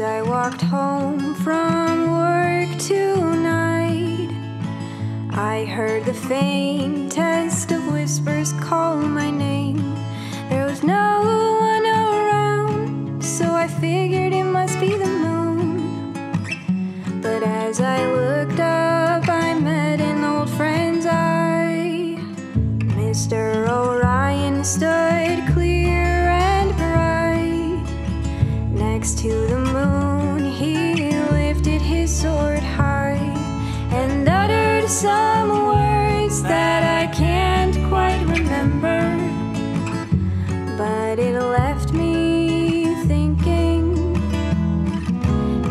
As I walked home from work tonight, I heard the faintest of whispers call my name. There was no one around, so I figured it must be the moon. But as I looked up, I met an old friend's eye. Mr. some words that I can't quite remember. But it left me thinking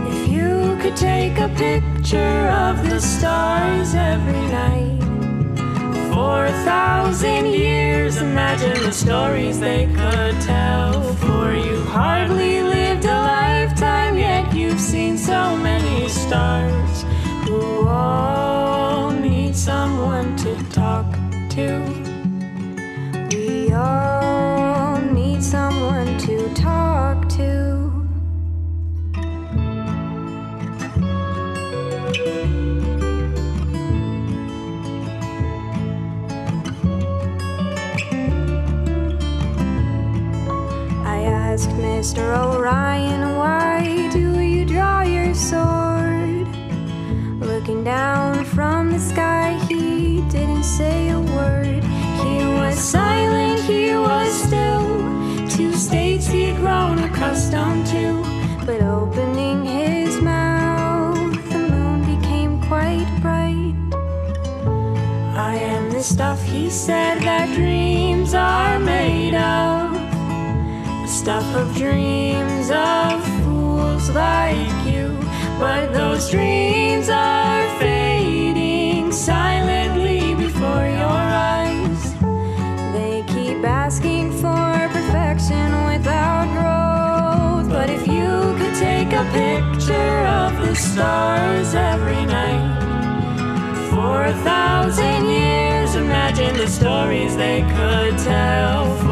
if you could take a picture of the stars every night for a thousand years, imagine the stories they could tell. For you hardly lived to. We all need someone to talk to. I asked Mr. Orion, why do accustomed to. But opening his mouth, the moon became quite bright. I am the stuff he said that dreams are made of. The stuff of dreams of fools like you. But those dreams are picture of the stars every night for a thousand years, imagine the stories they could tell.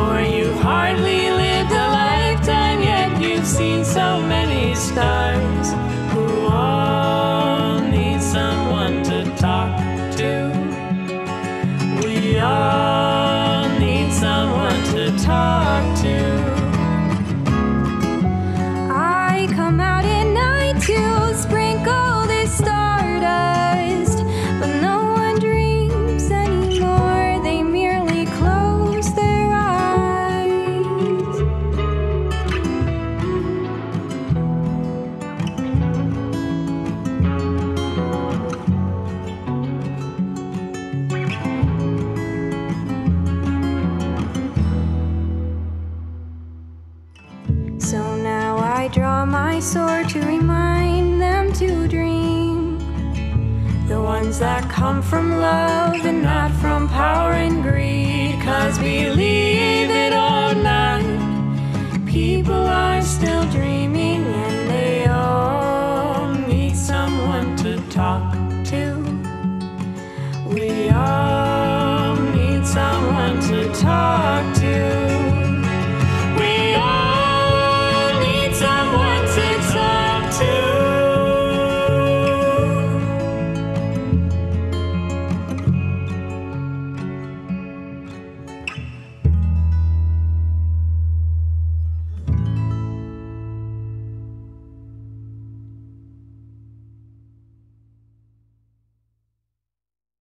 eyesore to remind them to dream. The ones that come from love and not from power and greed. Cause believe it or not, people are still dreaming and they all need someone to talk to. We all need someone to talk